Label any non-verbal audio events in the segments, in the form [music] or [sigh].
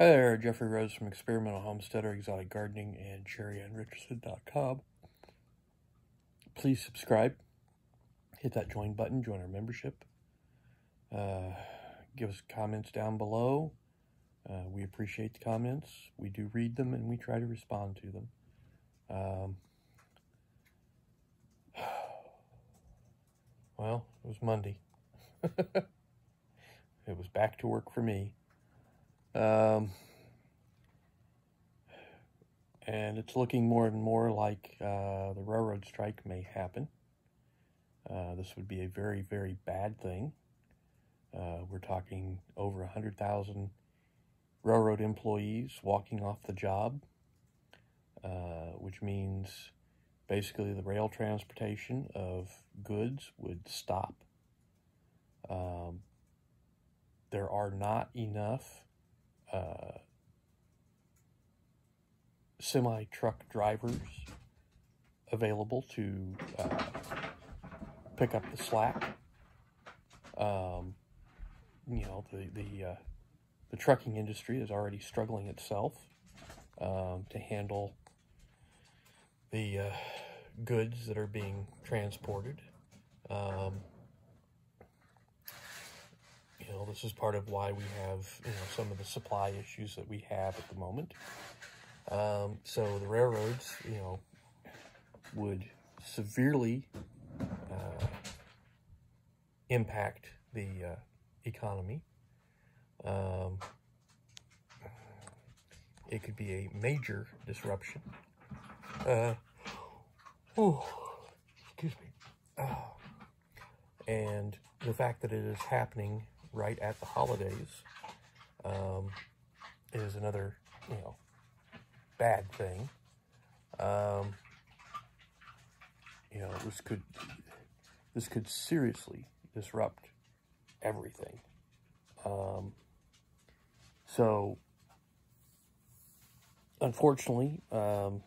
Hi there, Jeffrey Rhoades from Experimental Homesteader, Exotic Gardening, and SheriAnnRicherson.com. Please subscribe, hit that join button, join our membership. Uh, give us comments down below. Uh, we appreciate the comments. We do read them and we try to respond to them. Um, [sighs] well, it was Monday. [laughs] it was back to work for me. Um, and it's looking more and more like uh, the railroad strike may happen. Uh, this would be a very, very bad thing. Uh, we're talking over 100,000 railroad employees walking off the job, uh, which means basically the rail transportation of goods would stop. Um, there are not enough uh, semi truck drivers available to uh, pick up the slack. Um, you know, the the uh, the trucking industry is already struggling itself um, to handle the uh, goods that are being transported. Um, this is part of why we have, you know, some of the supply issues that we have at the moment. Um, so the railroads, you know, would severely uh, impact the uh, economy. Um, it could be a major disruption. Uh, oh, excuse me. Uh, and the fact that it is happening right at the holidays um, is another, you know, bad thing. Um, you know, this could this could seriously disrupt everything. Um, so, unfortunately, um,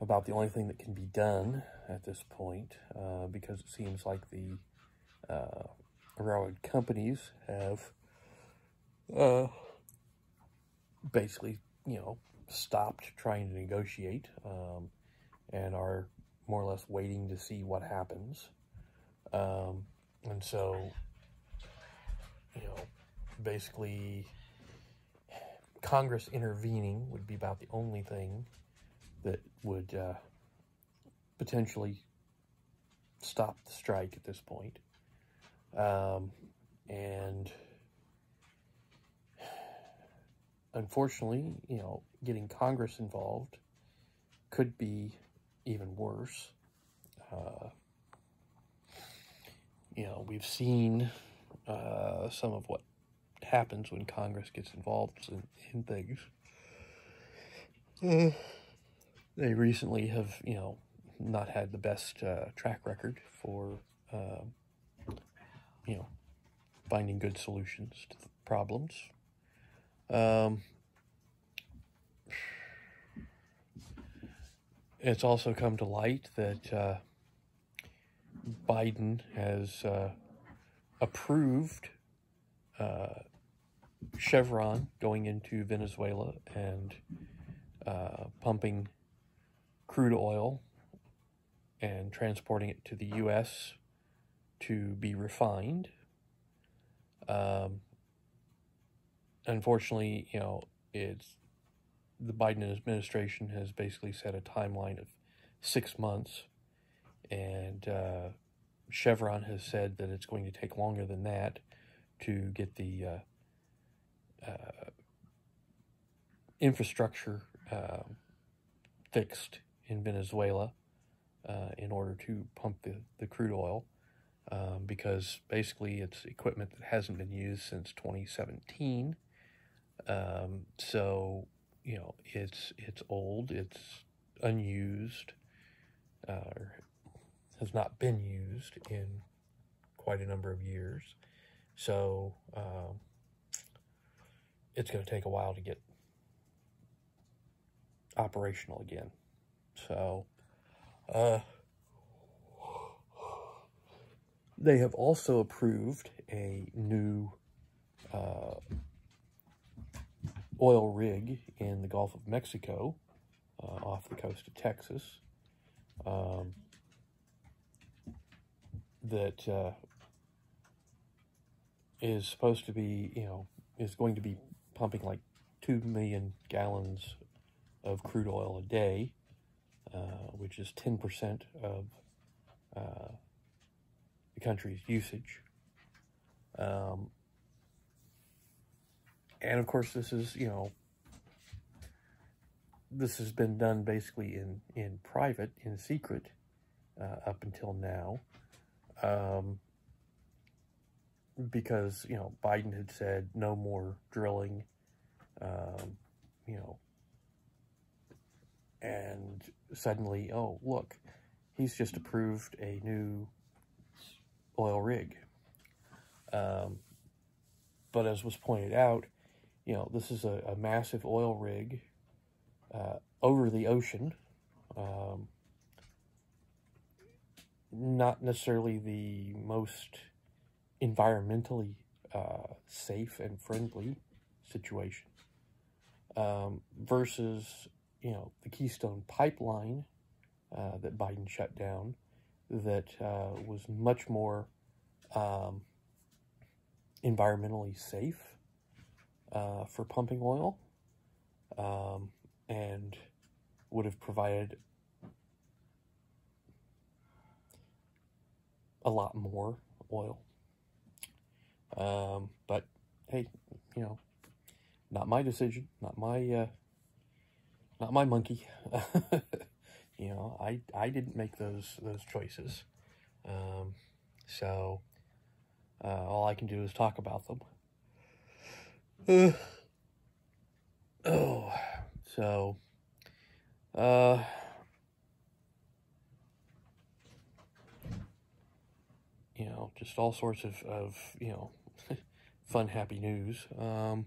about the only thing that can be done at this point, uh, because it seems like the uh, railroad companies have uh, basically, you know, stopped trying to negotiate um, and are more or less waiting to see what happens. Um, and so, you know, basically, Congress intervening would be about the only thing that would uh, potentially stop the strike at this point. Um, and unfortunately, you know, getting Congress involved could be even worse. Uh, you know, we've seen uh, some of what happens when Congress gets involved in, in things. Uh, they recently have, you know, not had the best uh, track record for, um, you know, finding good solutions to problems. Um, it's also come to light that uh, Biden has uh, approved uh, Chevron going into Venezuela and uh, pumping crude oil and transporting it to the U.S. to be refined. Um, unfortunately, you know, it's the Biden administration has basically set a timeline of six months, and uh, Chevron has said that it's going to take longer than that to get the uh, uh, infrastructure uh, fixed in Venezuela uh, in order to pump the, the crude oil. Um, because basically it's equipment that hasn't been used since 2017 um, so, you know, it's, it's old, it's unused, uh, has not been used in quite a number of years. So, um, it's going to take a while to get operational again. So, uh, they have also approved a new uh, oil rig in the Gulf of Mexico uh, off the coast of Texas um, that uh, is supposed to be, you know, is going to be pumping like 2 million gallons of crude oil a day, uh, which is 10% of uh, the country's usage. Um, and of course, this is, you know, this has been done basically in, in private, in secret, uh, up until now. Um, because, you know, Biden had said no more drilling, um, you know, and suddenly, oh, look, he's just approved a new oil rig. Um, but as was pointed out, you know, this is a, a massive oil rig uh, over the ocean. Um, not necessarily the most environmentally uh, safe and friendly situation um, versus, you know, the Keystone Pipeline uh, that Biden shut down that uh, was much more um, environmentally safe uh, for pumping oil um, and would have provided a lot more oil. Um, but hey, you know, not my decision, not my, uh, not my monkey. [laughs] you know, I, I didn't make those, those choices. Um, so, uh, all I can do is talk about them. Uh, oh, so, uh, you know, just all sorts of, of you know, [laughs] fun, happy news. Um,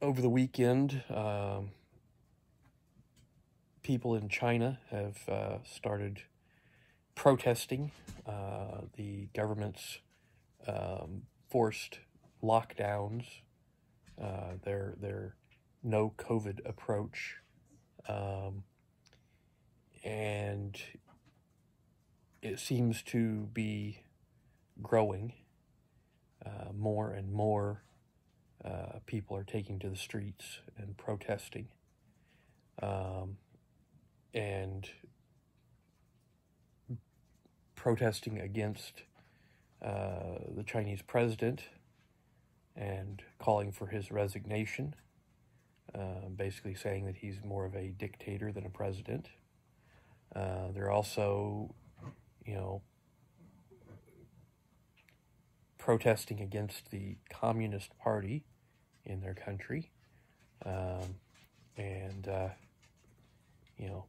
over the weekend, um, people in China have uh, started protesting uh, the government's um, forced lockdowns, uh, their their no COVID approach, um, and it seems to be growing. Uh, more and more uh, people are taking to the streets and protesting. Um, and protesting against uh, the Chinese president and calling for his resignation, uh, basically saying that he's more of a dictator than a president. Uh, they're also, you know, protesting against the Communist Party in their country. Um, and, uh, you know,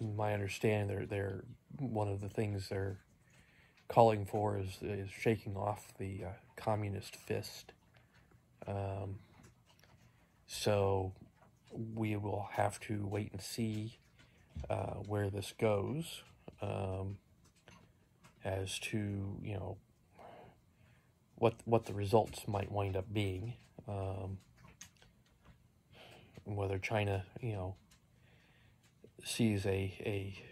my understanding, they're, they're one of the things they're calling for is, is shaking off the uh, communist fist. Um, so we will have to wait and see uh, where this goes um, as to you know what what the results might wind up being. Um, whether China, you know, sees a a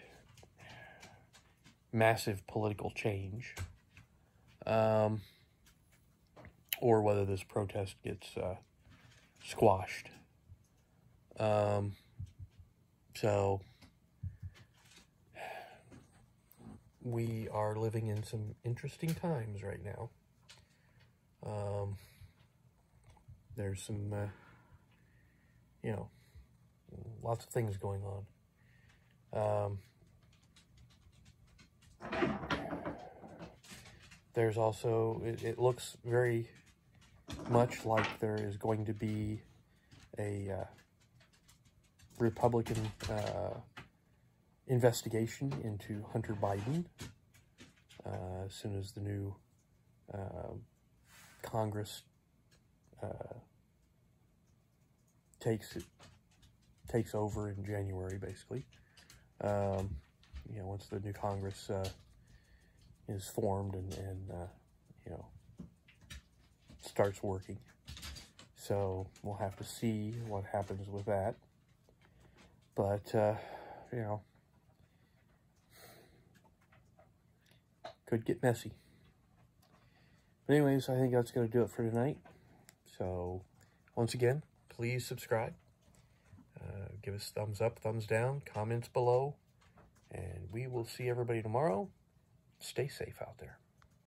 massive political change, um, or whether this protest gets uh, squashed. Um, so we are living in some interesting times right now. Um, there's some, uh, you know, lots of things going on. Um, there's also, it, it, looks very much like there is going to be a uh, Republican uh, investigation into Hunter Biden uh, as soon as the new uh, Congress uh, takes it takes over in January, basically. Um, you know, once the new Congress uh, is formed and, and uh, you know, starts working. So we'll have to see what happens with that. But, uh, you know, could get messy. But anyways, I think that's going to do it for tonight. So, once again, please subscribe. Give us thumbs up, thumbs down, comments below. And we will see everybody tomorrow. Stay safe out there.